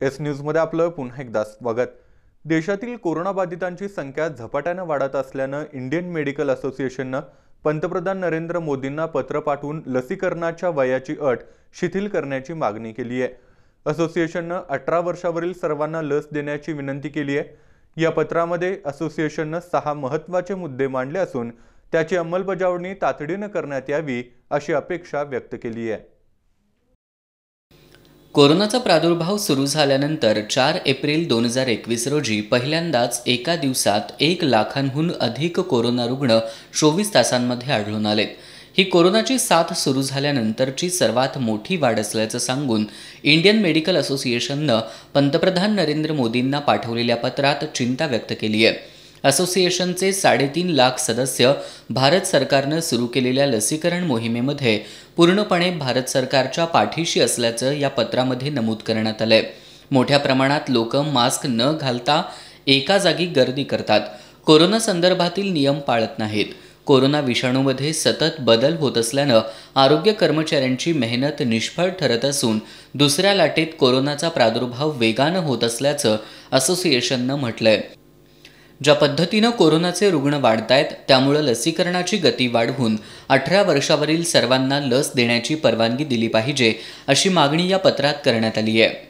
S न्यूजमध्ये आपलं पुन्हा एकदा स्वागत. देशातील कोरोनाबाधितांची संख्या झपाट्यानं वाढत असल्यानं इंडियन मेडिकल असोसिएशननं पंतप्रधान नरेंद्र मोदींना पत्र पाठवून लसीकरणाच्या वयाची अट शिथिल करण्याची मागणी केली आहे. असोसिएशननं अठरा वर्षावरील सर्वांना लस देण्याची विनंती केली आहे. या पत्रामध्ये असोसिएशननं सहा महत्त्वाचे मुद्दे मांडले असून त्याची अंमलबजावणी तातडीनं करण्यात यावी अशी अपेक्षा व्यक्त केली आहे. कोरोनाचा प्रादुर्भाव सुरू झाल्यानंतर चार एप्रिल दोन हजार एकवीस रोजी पहिल्यांदाच एका दिवसात एक लाखांहून अधिक कोरोना रुग्ण चोवीस तासांमध्ये आढळून आलेत. ही कोरोनाची साथ सुरू झाल्यानंतरची सर्वात मोठी वाढ असल्याचं सांगून इंडियन मेडिकल असोसिएशननं पंतप्रधान नरेंद्र मोदींना पाठवलेल्या पत्रात चिंता व्यक्त केली आहे. असोसिएशनचे साडेतीन लाख सदस्य भारत सरकारनं सुरू केलेल्या लसीकरण मोहिमेमध्ये पूर्णपणे भारत सरकारच्या पाठीशी असल्याचं या पत्रामध्ये नमूद करण्यात आलंय. मोठ्या प्रमाणात लोक मास्क न घालता एका जागी गर्दी करतात. कोरोना संदर्भातील नियम पाळत नाहीत. कोरोना विषाणूमध्ये सतत बदल होत असल्यानं आरोग्य कर्मचाऱ्यांची मेहनत निष्फळ ठरत असून दुसऱ्या लाटेत कोरोनाचा प्रादुर्भाव वेगानं होत असल्याचं असोसिएशननं म्हटलंय. ज्या पद्धतीनं कोरोनाचे रुग्ण वाढत आहेत त्यामुळं लसीकरणाची गती वाढवून अठरा वर्षावरील सर्वांना लस देण्याची परवानगी दिली पाहिजे अशी मागणी या पत्रात करण्यात आली आहे.